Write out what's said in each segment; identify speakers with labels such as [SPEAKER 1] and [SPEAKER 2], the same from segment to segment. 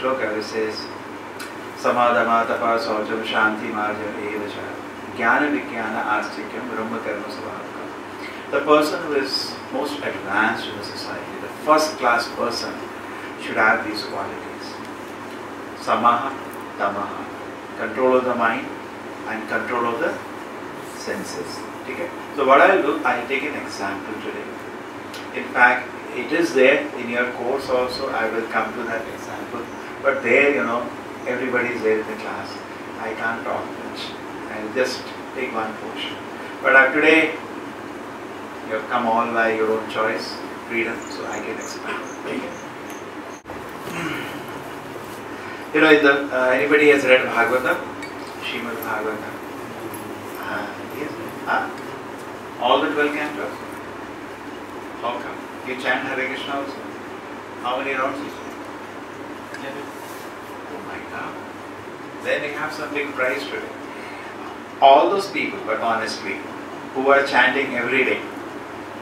[SPEAKER 1] shloka which says, Samadhama tapa saucham shanti marja evacha jnana vijnana astikyam brahma karma svabhakam. The person who is most advanced in the society, the first class person, should have these qualities. Samaha, tamaha, control of the mind and control of the senses. Okay? So what I will do, I will take an example today. In fact, it is there in your course also, I will come to that example. But there, you know, everybody is there in the class. I can't talk much. I will just take one portion. But uh, today, you have come all by your own choice, freedom, so I can explain. You know, the, uh, anybody has read Bhagavatam? Srimad Bhagavatam? Uh, yes. Huh? All the 12 cantos? How come? You chant Hare Krishna also? How many rounds you chant? My God. Then we have some big prize today. All those people, but honestly, who are chanting every day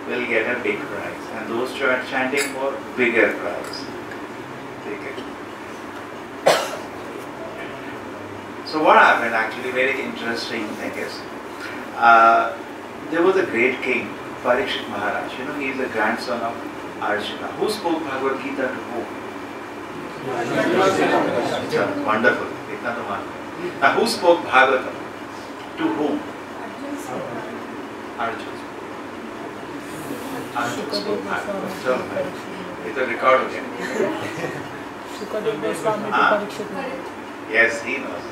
[SPEAKER 1] will get a big prize. And those who are chanting for bigger prize. It. So what happened actually, very interesting, I guess. Uh, there was a great king, Parikshit Maharaj. You know, he is the grandson of Arjuna. Who spoke Bhagavad Gita to whom? Achha, Wonderful. Itna to maan. Now, who spoke Bhagavatam? To whom? Arjuna. Arjuna spoke Bhagavatam. So, it's a record again.
[SPEAKER 2] Sukadev Goswami to
[SPEAKER 1] Ah.
[SPEAKER 2] Parikshit Maharaj.
[SPEAKER 1] Yes, he knows.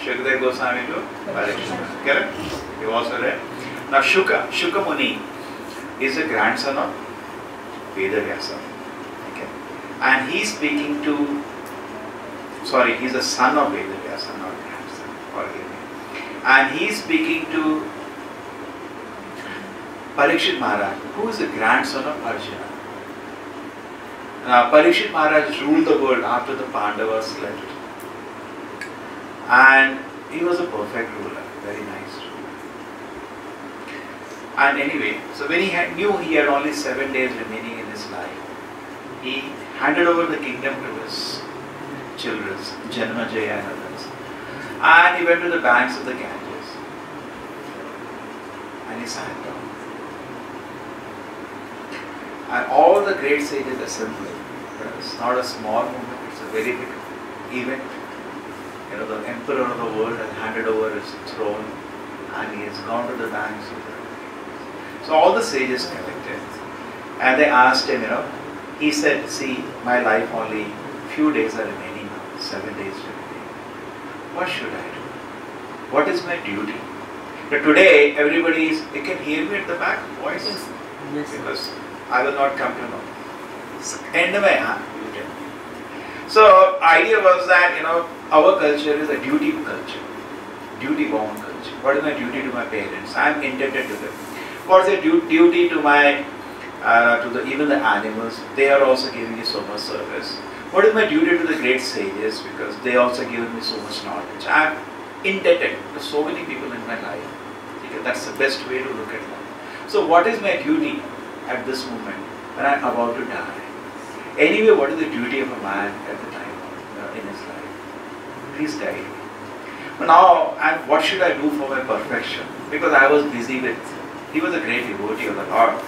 [SPEAKER 1] Shukdev Goswami to Parikshit. Correct? You also read. Now Shuka, Shuka Muni is a grandson of Vedavyasa. And he is speaking to, sorry, he's a son of Vedavyasa, not grandson. Forgive me. And he is speaking to Parikshit Maharaj, who is the grandson of Arjuna. Now, Parikshit Maharaj ruled the world after the Pandavas left. And he was a perfect ruler, very nice ruler. And anyway, so when he had, knew he had only seven days remaining in his life, he handed over the kingdom to his children, Janmajaya and others. And he went to the banks of the Ganges. And he sat down. And all the great sages assembled. It's not a small movement, it's a very big event. You know, the emperor of the world has handed over his throne and he has gone to the banks of the So all the sages collected and they asked him, you know, he said, see, my life only few days are remaining now, seven days remaining. What should I do? What is my duty? But today, everybody is, you can hear me at the back voice because I will not come to know. End में हाँ you tell. So idea was that you know our culture is a duty culture, duty bound culture. What is my duty to my parents? I am indebted to them. What is the du- duty to my uh, to the even the animals? They are also giving me so much service. What is my duty to the great sages? Because they also given me so much knowledge. I am indebted to so many people in my life. That's the best way to look at life. So what is my duty at this moment when I am about to die? Anyway, what is the duty of a man at the time uh, in his life? Please guide me. But now, and what should I do for my perfection? Because I was busy with, he was a great devotee of the Lord,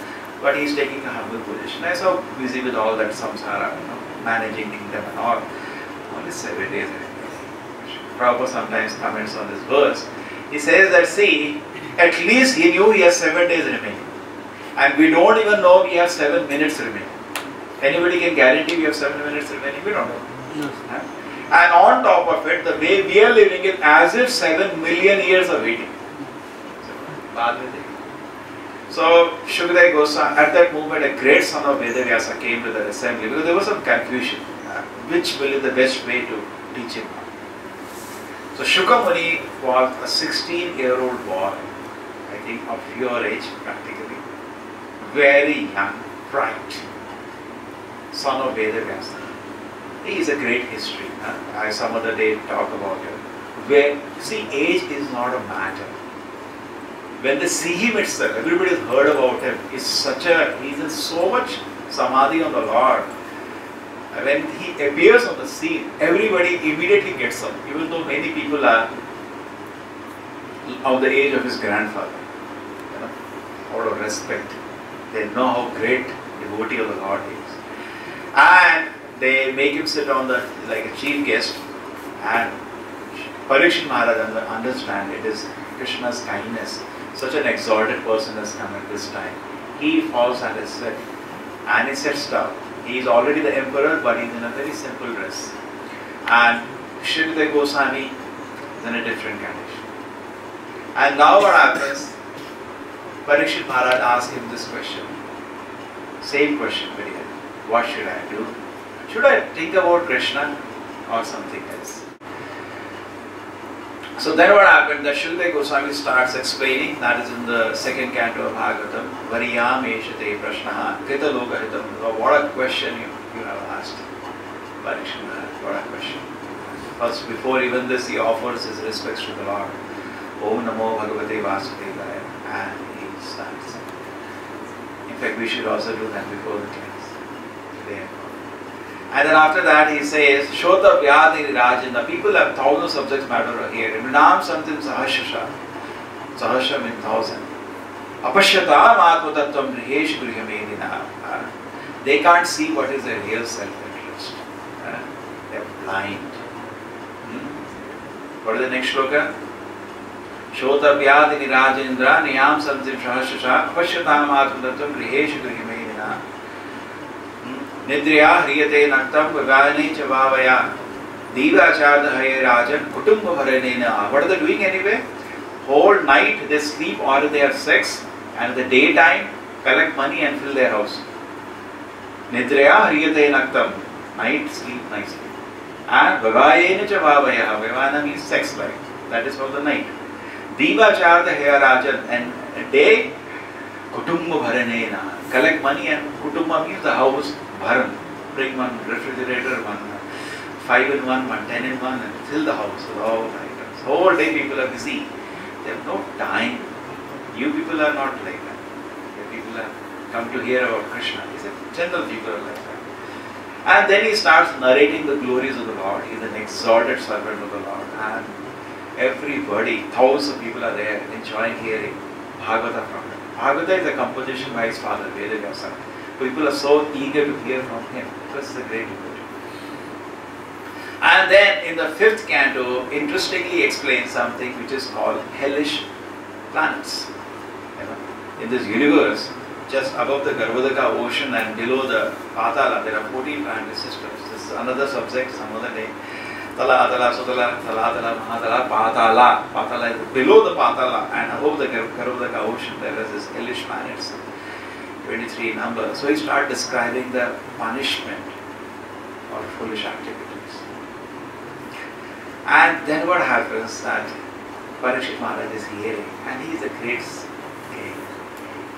[SPEAKER 1] but he's taking a humble position. I saw busy with all that samsara, you know, managing kingdom and all. Only seven days. Prabhupada sometimes comments on this verse. He says that, see, at least he knew he has seven days remaining. And we don't even know we have seven minutes remaining. Anybody can guarantee we have seven minutes remaining? We don't know. And on top of it, the way we are living it, as if seven million years are waiting. So, so Shukadeva Goswami, at that moment, a great son of Vedavyasa came to the assembly because there was some confusion. uh, which will be the best way to teach him? So Shukamuni was a 16-year-old boy, I think of your age practically, very young, bright, son of Vedavyasa. He is a great history. I some other day talk about him. Where see, age is not a matter. When they see him itself, everybody has heard about him. He's such a he's in so much samadhi on the Lord. when he appears on the scene, everybody immediately gets up, even though many people are of the age of his grandfather. You know, out of respect. They know how great devotee of the Lord is. And they make him sit on the like a chief guest and Parikshit Maharaj understand it is Krishna's kindness. Such an exalted person has come at this time. He falls at his feet and he sits down. He is already the emperor, but he's in a very simple dress. And Shrimati Goswami is in a different condition. And now what happens? Parikshit Maharaj asks him this question. Same question very. What should I do? Should I think about Krishna or something else? So then what happened? The Shilde Goswami starts explaining, that is in the second canto of Bhagavatam, Variyam Eshate Prashnaha Krita Lokahitam. What a question you, you have asked. Parikshit Maharaj, what a question. First, before even this, he offers his respects to the Lord. Om Namo Bhagavate Vasudevaya. And he starts. In fact, we should also do that before the class. Today and then after that he says, Shota Vyadi Rajan, the people have thousand subjects matter here. Nam Santim Sahashasha. Sahasha means thousand. Apashyatam Atmatattvam Grihesh Grihamedina. Uh, They can't see what is their real self-interest. Uh, They're blind. Hmm? What is the next shloka? Shotavyadi Nirajendra Niyam Santim Sahashasha Apashyatam Atmatattvam Grihesh Grihamedina. निद्रया ह्रियते नक्तं वगाने च वावया दीवाचार दहये राजन कुटुंब हरेने न what are they doing anyway whole night they sleep और they are sex and the day time collect money and fill their house निद्रया ह्रियते नक्तं night sleep nicely and वगाने च वावया वगाना means sex life that is for the night दीवाचार दहये राजन and day कुटुंब भरने ना कलेक्ट मनी एंड कुटुंब means the house bring one refrigerator one five in one one ten in one and fill the house with all items. Whole day people are busy. They have no time. You people are not like that. You people have come to hear about krishna. He said general people are like that. And then he starts narrating the glories of the lord. He is an exalted servant of the lord. And everybody thousands of people are there enjoying hearing bhagavata from him. Bhagavata is a composition by his father Vedavyasa. People are so eager to hear from him he's a great devotee. And then in the fifth canto, interestingly explains something which is called hellish planets. You know, in this universe, just above the Garbhodaka ocean and below the Patala, there are 14 planet systems. This is another subject, some other day. Tala, Atala, Sutala, Talatala, Mahatala, Patala. Patala is below the Patala and above the Garbhodaka ocean there is this hellish planets. 23 number. So he started describing the punishment for foolish activities. And then what happens that Parikshit Maharaj is hearing and he is a great king.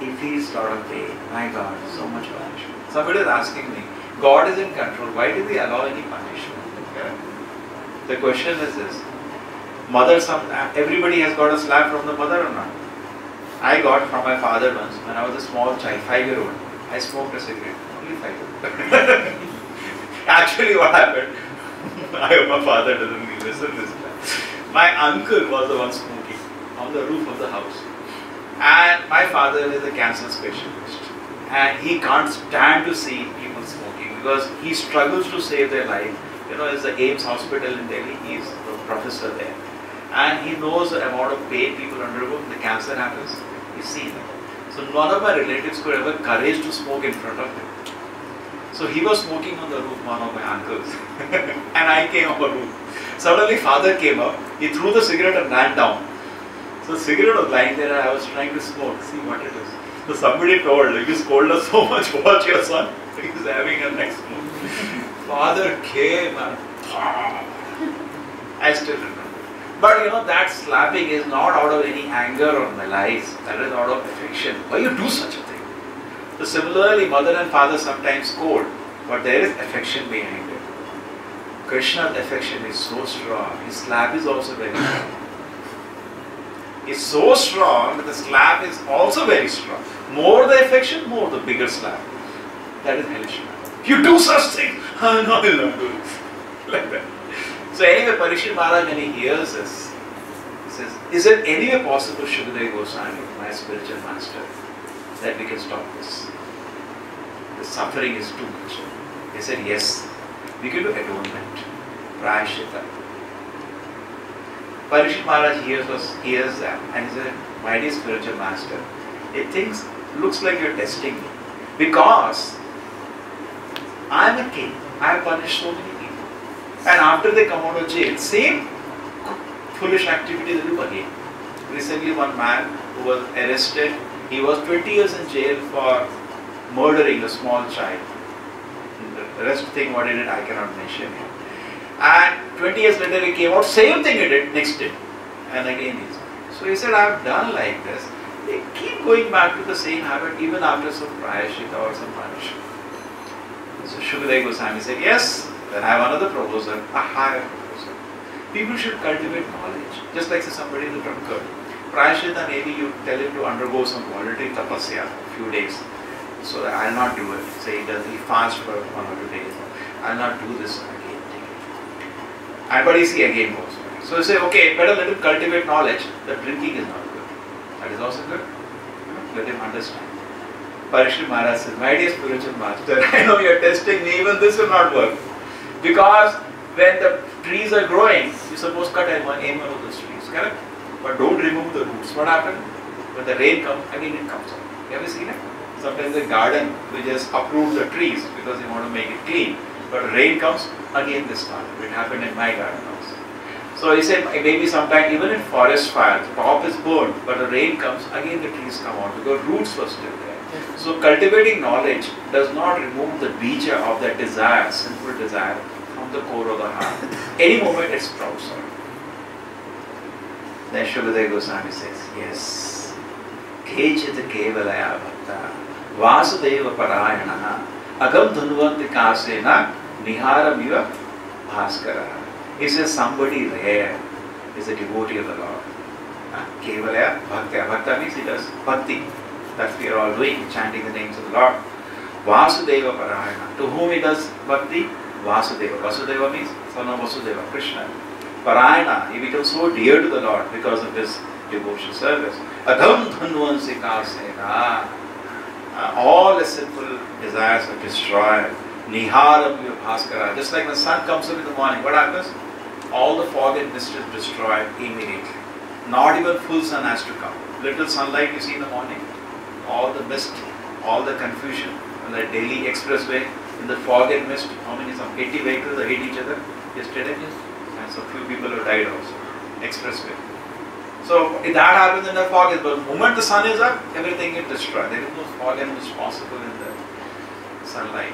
[SPEAKER 1] He feels lot of pain. My God, so much punishment. Somebody is asking me, God is in control. Why do we allow any punishment? Okay. The question is this. Mother, some everybody has got a slap from the mother or not? I got from my father once when I was a small child, five year old. I smoked a cigarette, only five. Actually, what happened? I, hope my father doesn't listen this time. My uncle was the one smoking on the roof of the house. And my father is a cancer specialist. And he can't stand to see people smoking because he struggles to save their life. You know, it's the AIIMS hospital in Delhi, he's the professor there. And he knows the amount of pain people undergo when the cancer happens. He's seen it. So none of my relatives could ever courage to smoke in front of him. So he was smoking on the roof, one of my uncles. and I came on the roof. Suddenly father came up, he threw the cigarette and ran down. So cigarette was lying there and I was trying to smoke, see what it is. So somebody told, you scolded us so much, watch your son. He's having a next smoke. father came and I still remember. But you know, that slapping is not out of any anger or malice. That is out of affection. Why you do such a thing? So similarly, mother and father sometimes scold, but there is affection behind it. Krishna's affection is so strong. His slap is also very strong. It's so strong that the slap is also very strong. More the affection, more the bigger slap. That is hellish. You do such things, I do. Like that. So anyway, Parikshit Maharaj, when he hears this, he says, is it anyway possible, Shukadeva Goswami, my spiritual master, that we can stop this? The suffering is too much. He said, yes, we can do atonement, prayashita. Parikshit Maharaj hears, was, hears that and he said, my dear spiritual master, it thinks, looks like you're testing me. Because I am a king. I have punished so many. And after they come out of jail, same foolish activity they do again. Recently, one man who was arrested, he was 20 years in jail for murdering a small child. The rest thing what he did, I cannot mention. And 20 years later, he came out, same thing he did next day. And again he's. So he said, I have done like this. They keep going back to the same habit even after some prayashita or some punishment. So Shukadeva Goswami said, yes, then I have another proposal, a higher proposal. People should cultivate knowledge, just like say somebody is a drunkard. Prayashita, maybe you tell him to undergo some voluntary tapasya, a few days. So that I'll not do it. Say he does, he fast for one or two days. I'll not do this again. And but you see again goes. So you say, okay, better let him cultivate knowledge that drinking is not good. That is also good. Let him understand. Parikshit Maharaj says, My dear spiritual master, I know you are testing me, even this will not work. Because when the trees are growing, you suppose cut any one of those trees, correct? But don't remove the roots. What happens? When the rain comes, again it comes up. You ever seen it? Sometimes the garden, we just uproot the trees because they want to make it clean. But rain comes, again this start. It happened in my garden also. So he said, maybe sometime even in forest fire, the top is burned, but the rain comes, again the trees come out because roots were still there. So cultivating knowledge does not remove the bija of that desire, sinful desire, from the core of the heart. Any moment it sprouts out. Then Shukadeva Goswami says, yes. Kechit kevalaya bhakta vasudeva parayana agam dhunvanti kasena niharamiva bhaskara. He says somebody rare is a devotee of the Lord. Ah, kevalaya bhakta. Bhakta means he does bhakti. That we are all doing, chanting the names of the Lord. Vasudeva Parayana. To whom he does bhakti? Vasudeva. Vasudeva means son of Vasudeva, Krishna. Parayana, he becomes so dear to the Lord because of his devotion service. Adham dhanvansi kasena. Uh, all the sinful desires are destroyed. Niharam bhaskara. Just like the sun comes up in the morning, what happens? All the fog and mist is destroyed immediately. Not even full sun has to come. Little sunlight you see in the morning, all the mist, all the confusion on the Delhi expressway, in the fog and mist, how many, some 80 vehicles hit each other yesterday? yes. And so few people have died also. Expressway. So if that happens in the fog, but the moment the sun is up, everything is destroyed. There is no fog and mist possible in the sunlight.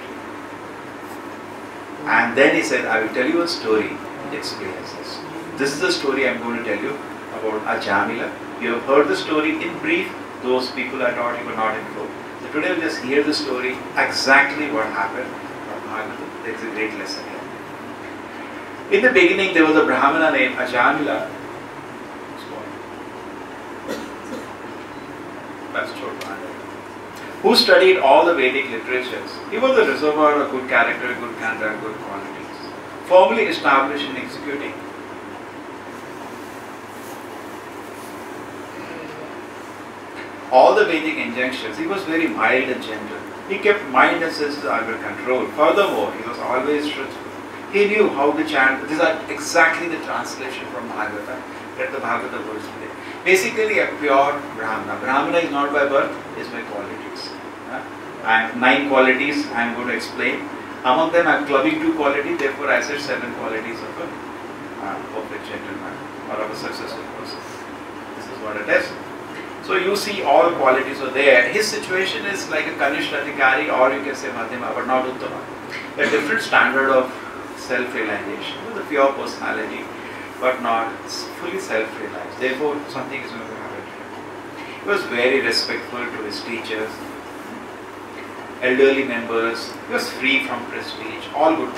[SPEAKER 1] And then he said, I will tell you a story that explains this. This is the story I'm going to tell you about Ajamila. You have heard the story in brief. Those people I taught you were not in flow. So today we'll just hear the story, exactly what happened from. There's a great lesson here. In the beginning, there was a Brahmana named Ajamila. Who studied all the Vedic literatures. He was a reservoir of good character, good conduct, good qualities. Formally established in executing all the Vedic injunctions. He was very mild and gentle. He kept mind and senses under control. Furthermore, he was always truthful. He knew how to chant. These are exactly the translation from Bhagavata that the Bhagavata words today. Basically, a pure Brahmana. Brahmana is not by birth, is by qualities. I have nine qualities I am going to explain. Among them, I am clubbing two qualities, therefore, I said seven qualities of a uh, perfect gentleman or of a successful person. This is what it is. So you see all qualities are there. His situation is like a Kanishtha Adhikari or you can say Madhyama but not Uttama. A different standard of self-realization. A pure personality but not fully self-realized. Therefore something is going to happen. He was very respectful to his teachers, elderly members. He was free from prestige. All good.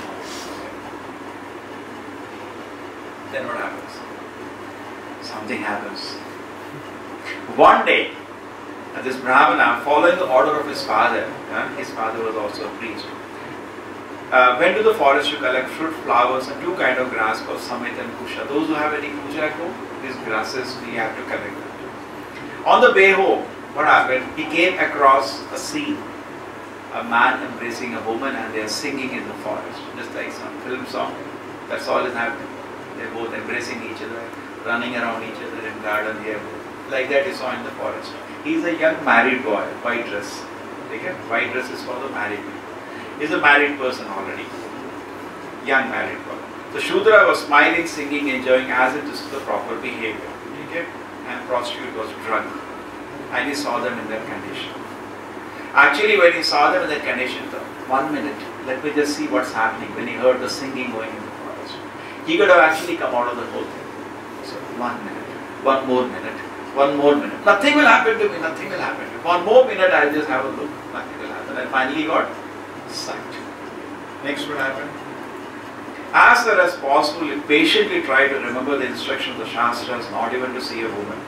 [SPEAKER 1] Then what happens? Something happens. One day, this Brahmana, following the order of his father, uh, his father was also a priest, uh, went to the forest to collect fruit, flowers, and two kind of grass called samit and kusha. Those who have any puja at home, these grasses we have to collect them. On the way home, what happened? He came across a scene, a man embracing a woman, and they are singing in the forest, just like some film song. That's all is happening. They're both embracing each other, running around each other in garden here, like that you saw in the forest. He's a young married boy, white dress. Okay? White dress is for the married people. He's a married person already. Young married boy. So Shudra was smiling, singing, enjoying as it is the proper behavior. Okay? And prostitute was drunk. And he saw them in that condition. Actually, when he saw them in that condition, thought, one minute, let me just see what's happening. When he heard the singing going in the forest, he could have actually come out of the whole thing. So, one minute, one more minute, one more minute. Nothing will happen to me, nothing will happen to me. One more minute, I'll just have a look. Nothing will happen. And finally got sight. Next what happened? As far as possible, he patiently try to remember the instruction of the Shastras, not even to see a woman.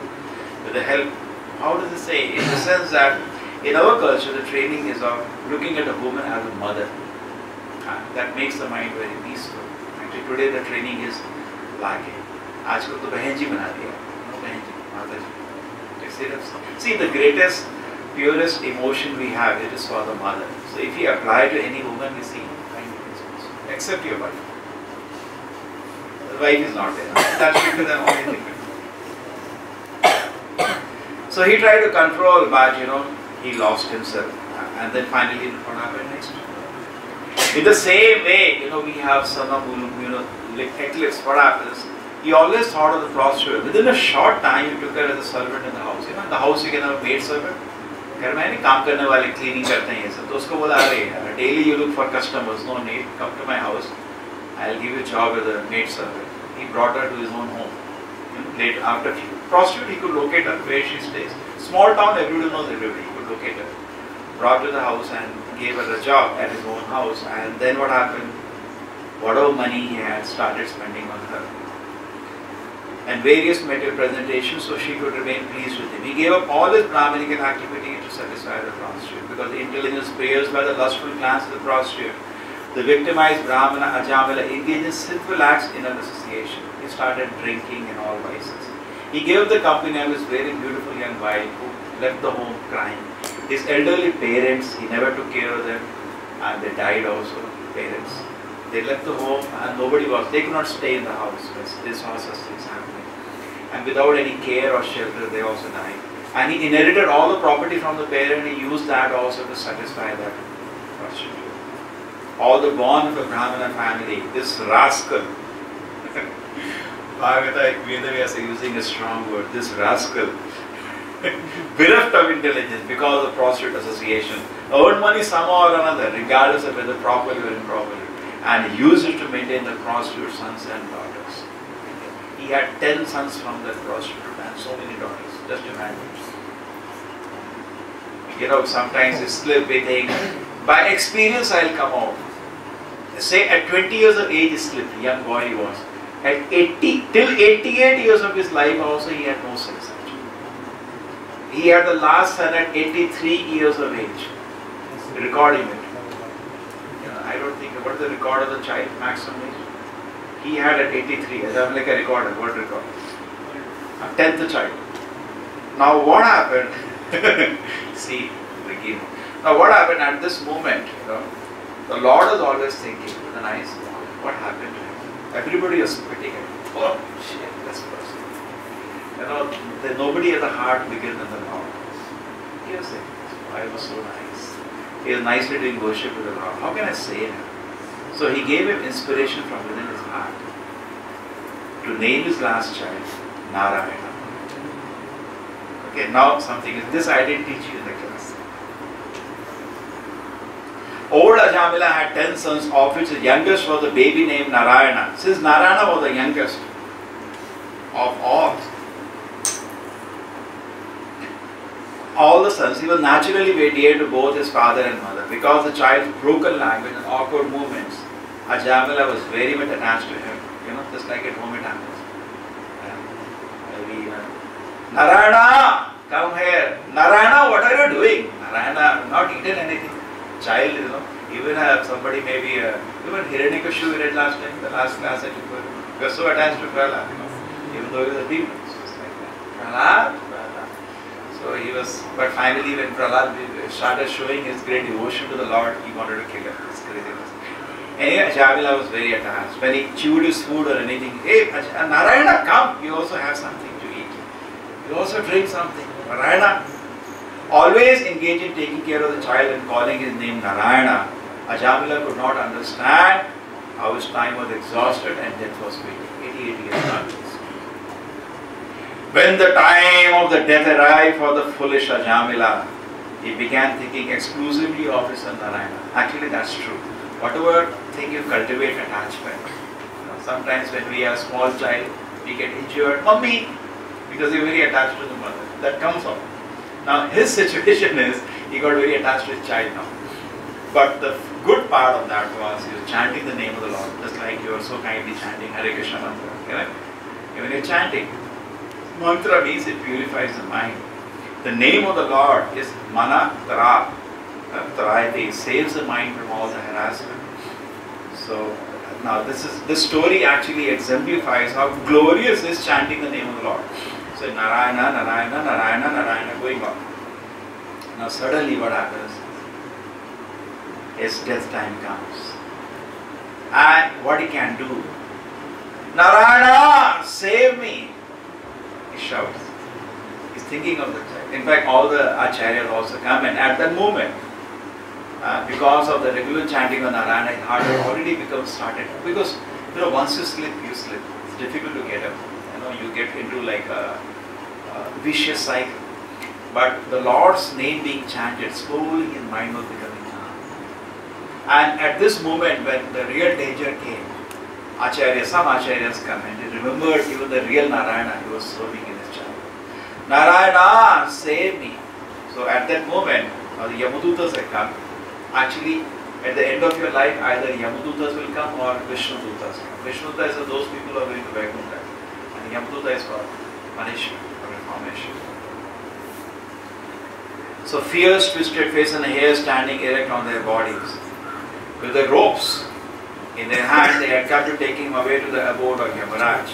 [SPEAKER 1] With the help, how does it say? In the sense that in our culture, the training is of looking at a woman as a mother. Uh, that makes the mind very peaceful. Actually, today the training is lacking. आजकल तो बहन जी बना दिया बहन जी माता जी See, the greatest, purest emotion we have, it is for the mother. So if you apply to any woman, you see, except your wife. The wife is not there. That should be the only thing. So he tried to control, but you know, he lost himself. And then finally, what happened next? In the same way, you know, we have Sana you know, eclipse, what happens? He always thought of the prostitute. Within a short time, he took her as a servant in the house. You know, in the house you can have a maid servant. घर में नहीं काम करने वाले cleaning करते हैं ये सब तो उसको बोला अरे daily you look for customers no need come to my house I will give you job as a maid servant he brought her to his own home later after few prostitute he could locate her where she stays small town everybody knows everybody he could locate her brought to the house and gave her a job at his own house and then what happened whatever money he had started spending on her and various material presentations so she could remain pleased with him. He gave up all his Brahminical activity to satisfy the prostitute because the intelligence prayers by the lustful glance of the prostitute. The victimized Brahmana Ajamila engaged in sinful acts in an association. He started drinking and all vices. He gave up the company of his very beautiful young wife who left the home crying. His elderly parents, he never took care of them and they died also, parents. They left the home and nobody was, they could not stay in the house. because This house was. And without any care or shelter, they also died. And he inherited all the property from the parent, he used that also to satisfy that prostitute. All the born of the Brahmana family, this rascal, Bhagavata Vedavyasa using a strong word, this rascal, bereft of intelligence because of prostitute association, earned money somehow or another, regardless of whether properly or improperly, and used it to maintain the prostitute sons and daughters. He had 10 sons from that prostitute and so many daughters. Just imagine. You know, sometimes you slip, we think, by experience I'll come out. Say at 20 years of age he slipped, young boy he was. At 80, till 88 years of his life also he had no sense. He had the last son at 83 years of age, recording it. I don't think, what is the record of the child maximum age? He had at 83, as I'm like a recorder, world record. A tenth child. Now what happened? See, Ricky. Now what happened at this moment, you know, the Lord is always thinking with an eyes, what happened to him? Everybody is quitting him. Oh shit, this person. You know, there, nobody has a heart bigger than the Lord. He was saying, I was so nice. He was nicely doing worship with the Lord. How can I say him? So he gave him inspiration from within his heart to name his last child Narayana. Okay, now something is this I didn't teach you in the class. Old Ajamila had ten sons, of which the youngest was a baby named Narayana. Since Narayana was the youngest of all, all the sons, he was naturally very dear to both his father and mother. Because the child's broken language and awkward movements, Ajamila was very much attached to him. You know, just like at home it happens. Maybe, uh, Narayana, come here. Narayana, what are you doing? Narayana, I not eaten anything. child, you know, even have somebody maybe, uh, even Hiranyakashipu we read last time, the last class I took, he was so attached to Prahlad, you know, even though he was a demon. So like. So he was, but finally when Prahlad started showing his great devotion to the Lord, he wanted to kill him. It's craziness. Anyway, Jamila was very attached. When he chewed his food or anything, hey, Narayana, come, you also have something to eat. You also drink something. Narayana, always engaged in taking care of the child and calling his name Narayana. Ajamila could not understand how his time was exhausted and death was waiting. 88 years old. When the time of the death arrived for the foolish Ajamila, he began thinking exclusively of his son Narayana. Actually, that's true. Whatever thing you cultivate attachment. You know, sometimes when we are small child, we get injured, mommy, because you're very attached to the mother. That comes out. Now his situation is he got very attached to his child now. But the good part of that was he was chanting the name of the Lord, just like you are so kindly chanting Hare Krishna mantra. You know? When you're chanting, mantra means it purifies the mind. The name of the Lord is Mana Tara. Tarayate saves the mind from all the harassment. So now this is this story actually exemplifies how glorious is chanting the name of the Lord. So Narayana, Narayana, Narayana, Narayana going on. Now suddenly what happens? His death time comes. And what he can do? Narayana, save me! He shouts. He's thinking of the child. In fact, all the acharyas also come and at that moment, uh, because of the regular chanting of Narayana, his heart already becomes started. Because you know, once you slip, you slip. It's difficult to get up. You know, you get into like a, a vicious cycle. But the Lord's name being chanted, slowly his mind was becoming calm. And at this moment, when the real danger came, Acharya, some acharyas come and he remembered even the real Narayana he was serving in his child. Narayana, save me. So at that moment, the Yamadutas had come. Actually, at the end of your life, either Yamadutas will come or Vishnudutas. Vishnudutas are those people who are going to Vaikuntha. And Yamaduta is for punishment or reformation. So fierce, twisted face and hair standing erect on their bodies. With the ropes in their hand, they had come to take him away to the abode of Yamaraj.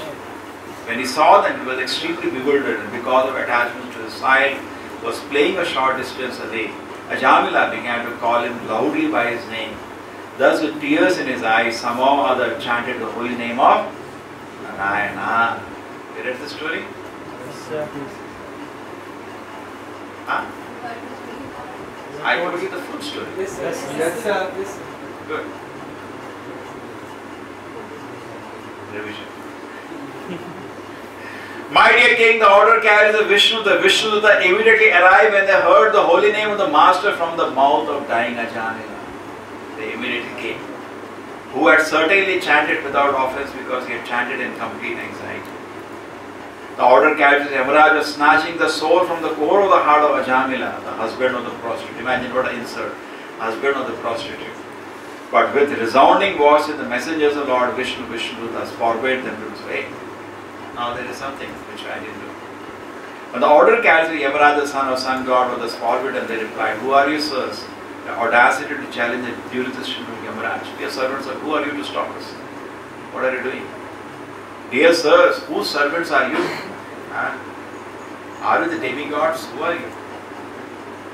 [SPEAKER 1] When he saw them, he was extremely bewildered and because of attachment to his side, was playing a short distance away. Ajamila began to call him loudly by his name. Thus, with tears in his eyes, somehow or other chanted the holy name of Narayana. You read the story?
[SPEAKER 2] Yes, sir.
[SPEAKER 1] Huh? I told you the full story.
[SPEAKER 3] Yes,
[SPEAKER 2] Yes,
[SPEAKER 3] sir.
[SPEAKER 2] yes,
[SPEAKER 3] sir. Yes, sir.
[SPEAKER 1] Good. Revision. My dear king, the order carries the Vishnu. The Vishnu that immediately arrived when they heard the holy name of the master from the mouth of dying Ajamila. They immediately came. Who had certainly chanted without offense because he had chanted in complete anxiety. The order carries Yamaraj was snatching the soul from the core of the heart of Ajamila, the husband of the prostitute. Imagine what an insult. Husband of the prostitute. But with resounding voice the messengers of Lord Vishnu, Vishnu thus forbade them to. Hey, now there is something which I didn't do. When the order carries the Yamaraj, the son of sun god, was forbidden, they replied, Who are you, sirs? The audacity to challenge the jurisdiction of Yamaraj. Dear servants, who are you to stop us? What are you doing? Dear sirs, whose servants are you? Huh? Are you the demigods? Who are you?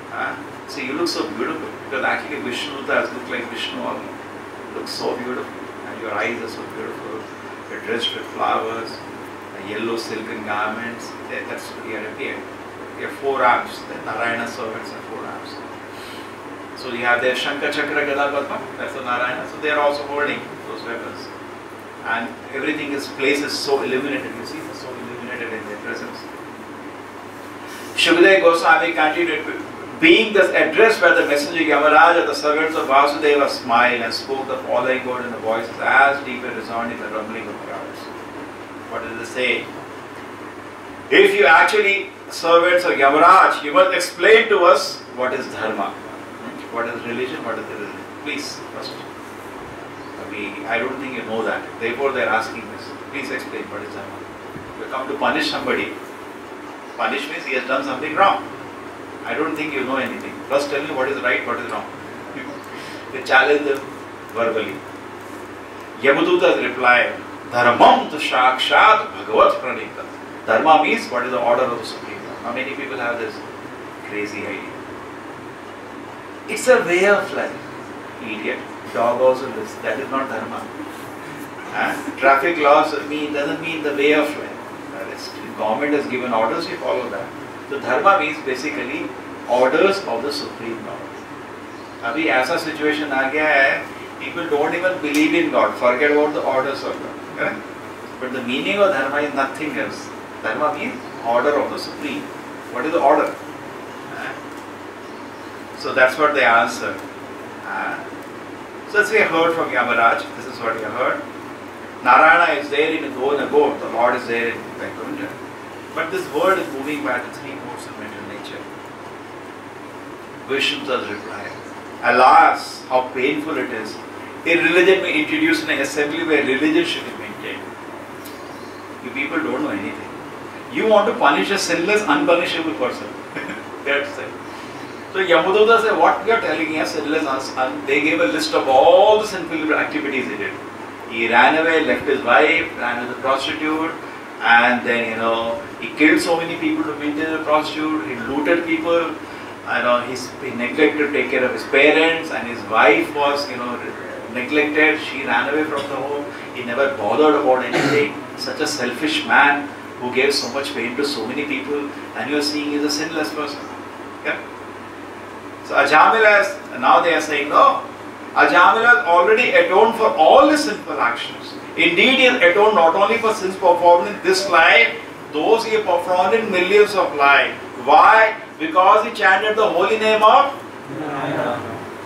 [SPEAKER 1] Huh? See, you look so beautiful because actually Vishnu does look like Vishnu only. You look so beautiful, and your eyes are so beautiful. You're dressed with flowers, yellow silken garments. That- That's are appeared. You have four arms. The Narayana servants have four arms. So you have their Shankha Chakra. That's the Narayana. So they are also holding those weapons, and everything is place is so illuminated. You see, it's so illuminated in their presence. Shukadeva Goswami continued, being thus addressed by the messenger Yamaraja, the servants of Vasudeva smiled and spoke of all the following word in the voices as deep and resounding the rumbling of crowds. What did they say? If you actually servants of Yamaraj, you must explain to us what is dharma, what is religion, what is the religion. Please, first. We, I don't think you know that. Therefore, they are asking this. Please explain what is dharma. You come to punish somebody. Punish means he has done something wrong. I don't think you know anything. First tell me what is right, what is wrong. They challenge them verbally. Yamadutas replied, धर्मम तो साक्षात भगवत प्रणीत dharma means what is order of supreme law how many people have this crazy idea it's a way of life idiot dog also this that is not dharma traffic laws mean doesn't mean the way of life government has given orders you follow that तो dharma means basically orders of the supreme law अभी ऐसा situation आ गया है people don't even believe in God, forget about the orders of God. Correct? But the meaning of dharma is nothing else. Dharma means order of the Supreme. What is the order? So that's what they answered. Uh, So as we heard from Yamaraj, this is what we heard. Narayana is there in Go and Go, the Lord is there in Vaikuntha. But this world is moving by the three modes of mental nature. Vishnu Vishnu's reply. Alas, how painful it is. A religion may introduce an assembly where religion should be maintained. You people don't know anything. You want to punish a sinless, unpunishable person. That's it. So Yamaduta said, what you are telling us, sinless, un- they gave a list of all the sinful activities he did. He ran away, left his wife, ran as a prostitute, and then you know he killed so many people to maintain a prostitute. He looted people. you know he neglected to take care of his parents, and his wife was you know neglected. She ran away from the home. He never bothered about anything. Such a selfish man who gave so much pain to so many people, and you are seeing he's a sinless person. Yeah. So Ajamila, now they are saying, no, Ajamila has already atoned for all the sinful actions. Indeed, he atoned not only for sins performed in this life, those he performed in millions of lives. Why? Because he chanted the holy name of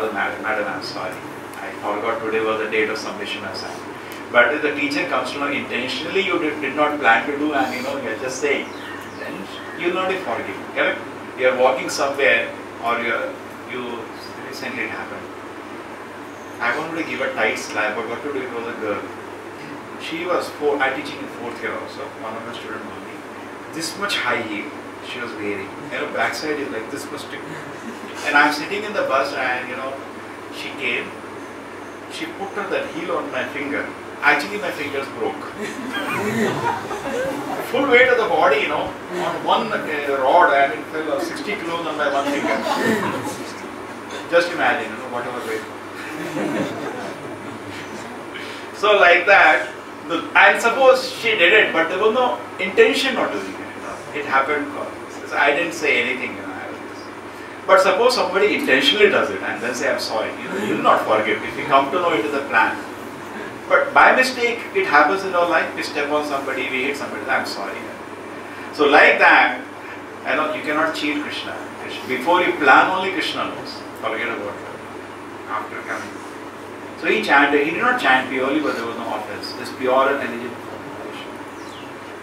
[SPEAKER 1] madam, madam, I'm sorry. I forgot today was the date of submission assignment. But if the teacher comes to know intentionally you did, did not plan to do and you know you're just saying, then you'll not be forgiven. Correct? You're walking somewhere or you're, you recently it happened. I wanted to give a tight slap, but what to do? It was a girl. She was four, I teaching in fourth year also, one of my student only. This much high heel she was wearing. Know, backside is like this much thick. And I'm sitting in the bus and you know, she came, she put her that heel on my finger. Actually my fingers broke. Full weight of the body, you know, on one uh, rod and it fell uh, 60 kilos on my one finger. Just imagine, you know, whatever weight. so like that, the, and suppose she did it, but there was no intention not doing it. It happened. So I didn't say anything. You know, but suppose somebody intentionally does it and then say, I'm sorry, you will not forgive if you come to know it is a plan. But by mistake, it happens in our life. We step on somebody, we hit somebody, I'm sorry. So like that, I know you cannot cheat Krishna. Before you plan, only Krishna knows. Forget about it. After coming. So he chanted, he did not chant purely, but there was no offense. This pure and eligible.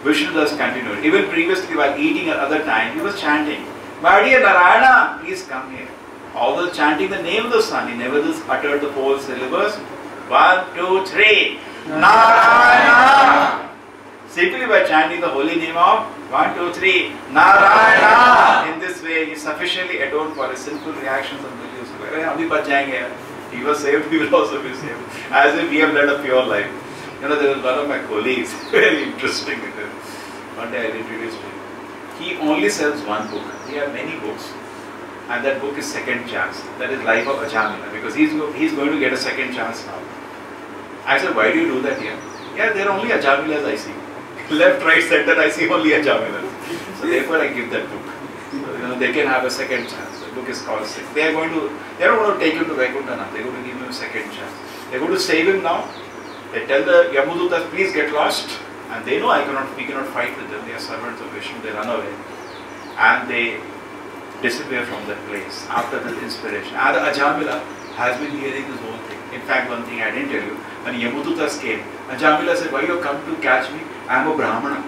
[SPEAKER 1] Vishnu thus continued. Even previously, while eating at other time, he was chanting, my dear Narayana, please come here. Although chanting the name of the sun, he does uttered the four syllables. One, two, three. Narayana. Simply by chanting the holy name of one, two, three. Narayana. In this way, he sufficiently atoned for his sinful reactions and beliefs. He was saved, he will also be saved. As if we have led a pure life. You know, there was one of my colleagues, very interesting. One day I introduced him. He only sells one book. He has many books. And that book is Second Chance. That is Life of Ajamila. Because he's, he's going to get a second chance now. I said, why do you do that here? Yeah, there are only Ajamilas I see. Left, right, center, I see only Ajamilas. So therefore I give that book. You know, they can have a second chance. The book is called Six. They are going to, they don't want to take him to Vaikuntha. They're going to give him a second chance. They're going to save him now. They tell the Yamadutas, please get lost. And they know I cannot, we cannot fight with them. They are servants of Vishnu. They run away. And they disappear from that place after this inspiration. And Ajamila has been hearing this whole thing. In fact, one thing I didn't tell you, when Yamadutas came, Ajamila said, Why you come to catch me? I am a Brahmana.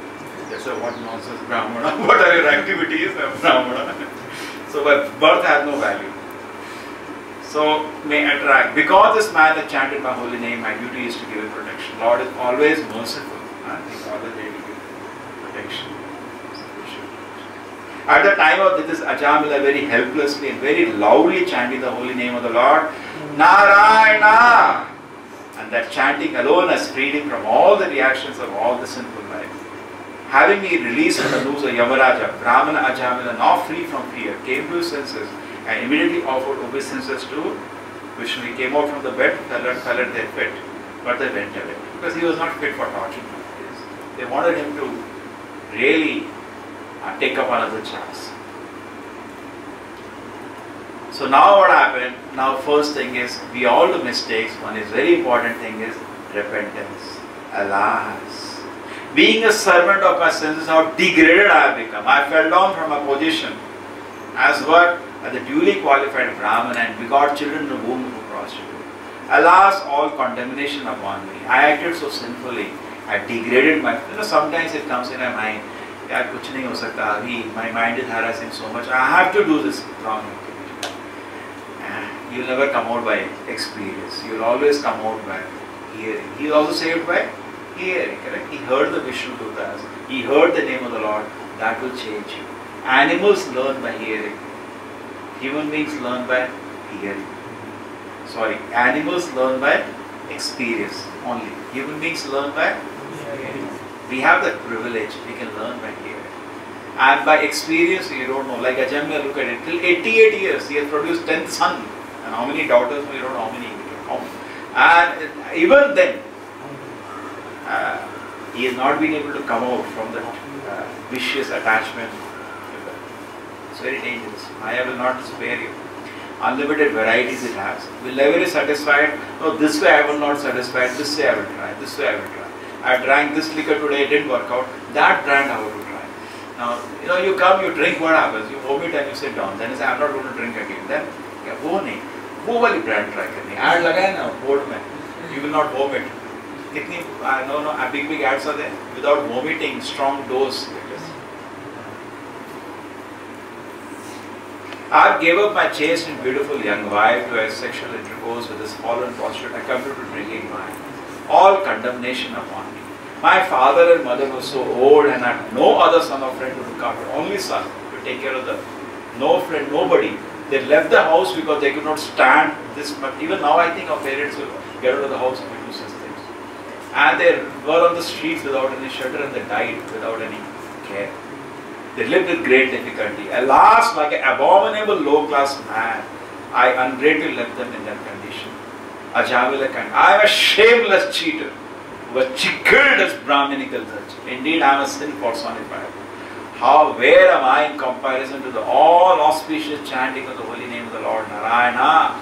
[SPEAKER 1] They said, What nonsense, Brahmana? What are your activities? I am Brahmana. so, my birth has no value. So, may attract. Because this man had chanted my holy name, my duty is to give him protection. Lord is always merciful. Give protection. At the time of this, Ajamila very helplessly and very loudly chanting the holy name of the Lord, Narayana. And that chanting alone freed him from all the reactions of all the sinful life. Having me released from the noose of Yamaraja, Brahmana Ajamila, now free from fear, came to his senses and immediately offered obeisances to Vishnu. He came out from the bed, fell at their feet, but they went away because he was not fit for talking. They wanted him to really uh, take up another chance. So now what happened? Now first thing is we all do mistakes. One is very important thing is repentance. Alas. Being a servant of my senses, how degraded I have become. I fell down from my position as what? As a duly qualified Brahman and begot children in the womb of a prostitute. Alas, all condemnation upon me. I acted so sinfully. I degraded my you know sometimes it comes in my mind यार कुछ नहीं हो सकता अभी my mind is harassing so much I have to do this wrong you'll never come out by experience you'll always come out by hearing he also saved by hearing correct he heard the Vishnu Dutas he heard the name of the Lord that will change you animals learn by hearing human beings learn by hearing sorry animals learn by experience only human beings learn by we have that privilege. We can learn by hearing. And by experience, you don't know. Like Ajamila, look at it. Till 88 years, he has produced 10 sons. And how many daughters? We don't know how many. How many. And even then, uh, he has not been able to come out from that uh, vicious attachment. It's very dangerous. I will not spare you. Unlimited varieties it has. Will never be satisfied. No, this way I will not satisfy. This way I will try. This way I will try. I drank this liquor today, it didn't work out. That brand I want to try. Now, you know, you come, you drink, what happens? You vomit and you sit down. Then you say, I'm not going to drink again. Then, yeah, वो नहीं वो वाली brand try करनी add लगाए ना board में you will not vomit कितनी no no big big ads are there without vomiting strong dose I gave up my chaste and beautiful young wife to have sexual intercourse with this fallen prostitute. I come to drinking wine. All condemnation upon me. My father and mother were so old and had no other son or friend to look after, only son to take care of them. No friend, nobody. They left the house because they could not stand this much. Even now, I think our parents will get out of the house we do such things. And they were on the streets without any shelter and they died without any care. They lived with great difficulty. Alas, like an abominable low class man, I ungratefully left them in that condition. Kind. I am a shameless cheater was killed as Brahminical judge. Indeed, I am a sin personified. How, where am I in comparison to the all auspicious chanting of the holy name of the Lord Narayana?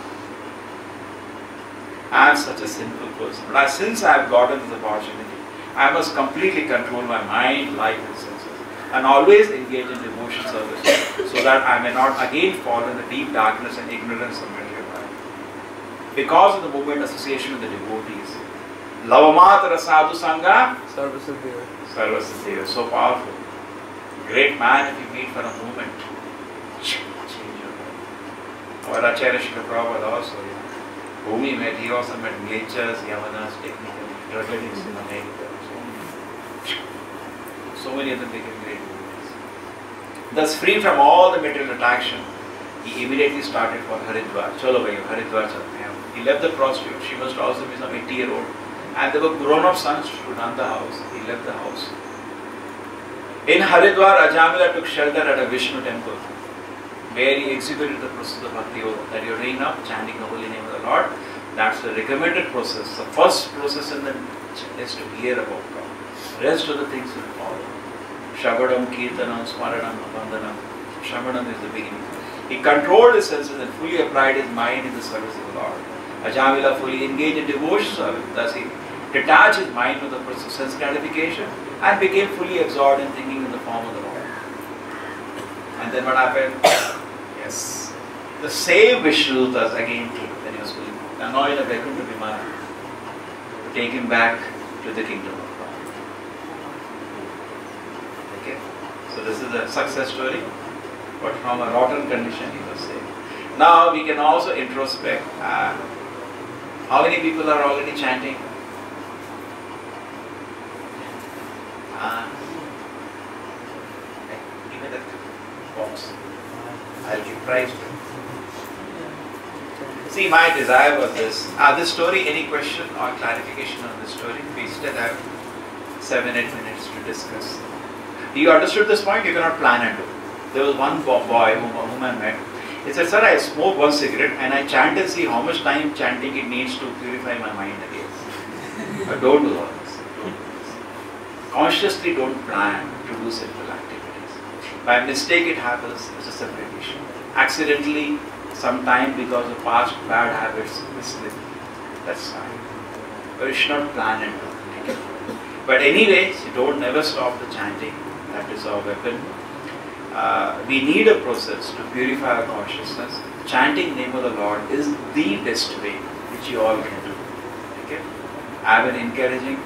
[SPEAKER 1] I am such a sinful person. But since I have gotten this opportunity, I must completely control my mind, life, and senses, and always engage in devotion service, so that I may not again fall in the deep darkness and ignorance of life. Because of the movement association with the devotees, Lavamatra Sadhu Sangha,
[SPEAKER 2] Sarvasiddhiya.
[SPEAKER 1] Sarvasiddhiya, so powerful. Great man if you meet for a moment, change your life. Our Acharya Srila Prabhupada also, you know, met, he also met Mlechas, Yavanas, technically, drug addicts in America. So, so many of them became great devotees. Thus, free from all the material attraction, he immediately started for Haridwar. Bhai, Haridwar chalte. He left the prostitute. She must also be some 80 year old. And there were grown up sons to run the house. He left the house. In Haridwar, Ajamila took shelter at a Vishnu temple where he executed the process of Bhakti Yoga that you're doing now, chanting the holy name of the Lord. That's the recommended process. The first process in the is to hear about God. Rest of the things will follow. Shravanam, Kirtanam, Smaranam, Abandanam. Shravanam is the beginning. He controlled his senses and fully applied his mind in the service of the Lord. Ajamila fully engaged in devotion service. Thus he detached his mind from the process of sense gratification and became fully absorbed in thinking in the form of the Lord. And then what happened? yes. The same Vishnudutas again came when he was fully anoint a Vaikuntha Vimana to take him back to the kingdom of God. Okay? So this is a success story, but from a rotten condition he was saved. Now we can also introspect. How many people are already chanting? Uh, box. I'll give prize. See, my desire was this. Uh, this story, any question or clarification on this story? We still have seven, eight minutes to discuss. You understood this point? You cannot plan and do. There was one boy whom, whom I met. He said, Sir, I smoke one cigarette and I chant and see how much time chanting it needs to purify my mind again. but don't do all this. Don't do this. Consciously don't plan to do simple activities. By mistake it happens, it's a separate issue. Accidentally, sometime because of past bad habits, slip. That's fine. But you should not plan and do it. But anyways, you don't never stop the chanting. That is our weapon. Uh, we need a process to purify our consciousness. Chanting name of the Lord is the best way which you all can do. Okay? I have been encouraging.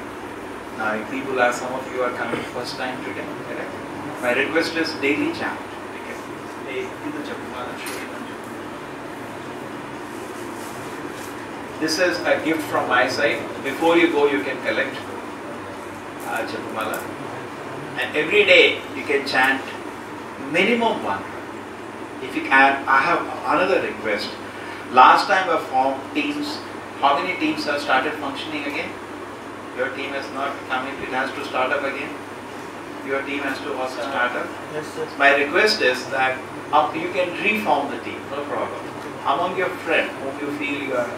[SPEAKER 1] Now, if people are, some of you are coming first time today, correct? My request is daily chant. Okay? Hey, give the Japamala, show me the Japamala. This is a gift from my side. Before you go, you can collect uh, Japamala. And every day you can chant minimum one. If you can, I have another request. Last time I formed teams. How many teams have started functioning again? Your team has not come in. It has to start up again. Your team has to also start up.
[SPEAKER 2] Yes, yes.
[SPEAKER 1] My request is that you can reform the team, no problem. Among your friends whom you feel you are,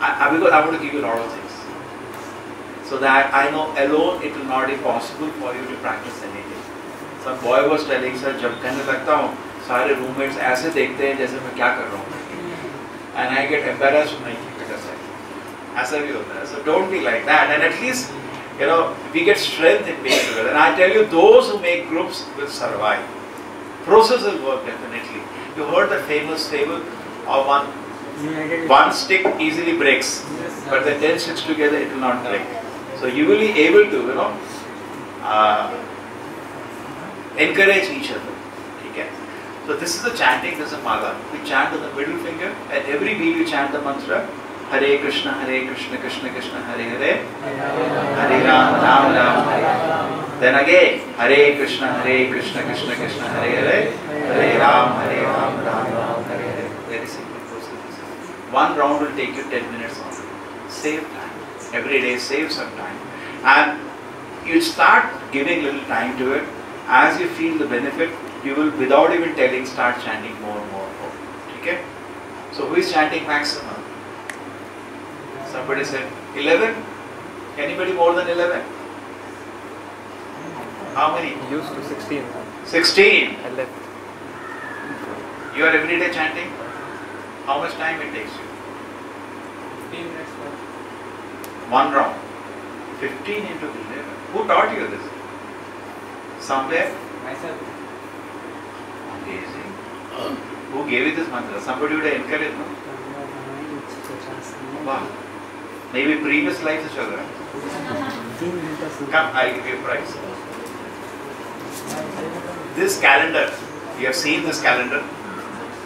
[SPEAKER 1] I, I, because I want to give you a lot of things. So that I know alone it will not be possible for you to practice anything. Some boy was telling sir जब कहने लगता हूँ सारे roommates ऐसे देखते हैं जैसे मैं क्या कर रहा हूँ and I get embarrassed when I keep it aside. ऐसा भी होता है. So don't be like that and at least you know we get strength in being together. And I tell you those who make groups will survive. Process will work definitely. You heard the famous fable of one one stick easily breaks, but the ten sticks together it will not break. So you will be able to, you know, uh, encourage each other. Okay? So this is the chanting, this is a mala. We chant on the middle finger, and every beat we chant the mantra Hare Krishna, Hare Krishna, Krishna Krishna, Hare Hare, Hare Ram, Ram Ram, Hare. Then again, Hare Krishna, Hare Krishna, Krishna Krishna, Hare Hare, Hare Ram, Hare Ram, Ram Ram, Hare Hare. Very simple process. One round will take you 10 minutes only. Save time. Every day save some time. And you start giving little time to it. As you feel the benefit, you will, without even telling, start chanting more and more. more. Okay? So who is chanting maximum? Somebody said 11. Anybody more than 11? How many?
[SPEAKER 3] Used to 16.
[SPEAKER 1] 16.
[SPEAKER 3] I left.
[SPEAKER 1] You are every day chanting? How much time it takes you?
[SPEAKER 3] 15 minutes.
[SPEAKER 1] One round. 15 into 11. Who taught you this? Somewhere?
[SPEAKER 3] Myself.
[SPEAKER 1] Amazing. Who gave you this mantra? Somebody would have encouraged, no? Wow. Maybe previous life is चल Come, I'll give you a prize. This calendar, you have seen this calendar,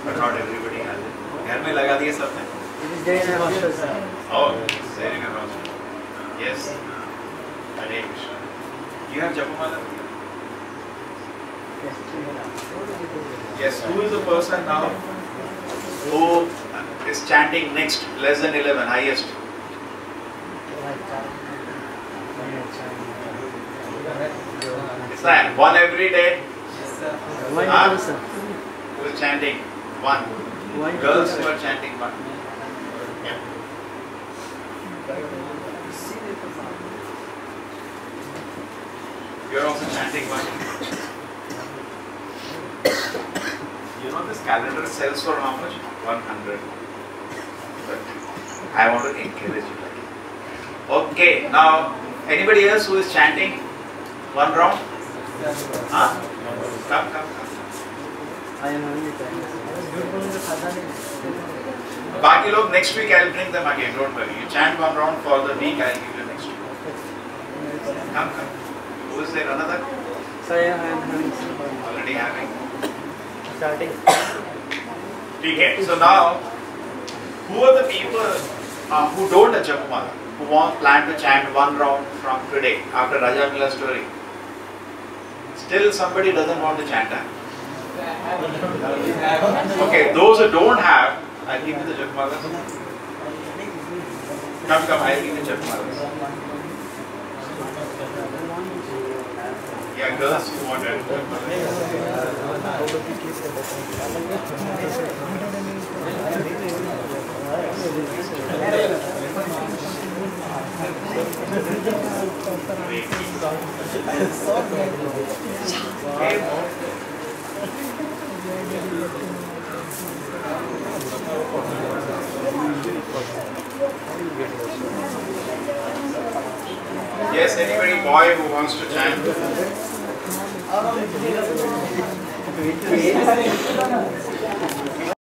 [SPEAKER 1] but not everybody has it. घर में लगा दिए सबने? Oh, there in your house. Yes. Hare Krishna. You have Japamala? Yes. Who is the person now who is chanting next less than 11, highest? It's that one every day who is chanting one. Girls who are chanting one. Yeah. You're also chanting one you know this calendar sells for how much? 100. But I want to encourage you. Okay, now anybody else who is chanting? One round? Huh? Come, come, come. Baki log next week I'll bring them again, don't worry. You chant one round for the week, I'll give you next week. Come, come. Who is there? Another?
[SPEAKER 3] Sir, I am having.
[SPEAKER 1] Already having?
[SPEAKER 3] Starting.
[SPEAKER 1] Okay. So now, who are the people uh, who don't a Japamala? Who want plan to chant one round from today after Raja story? Still somebody doesn't want to chant. Okay, those who don't have, I'll give you the Japamalas. Come, come, I'll give you Japamalas. Yeah, girls who want it. Yes, anybody boy who wants to chant?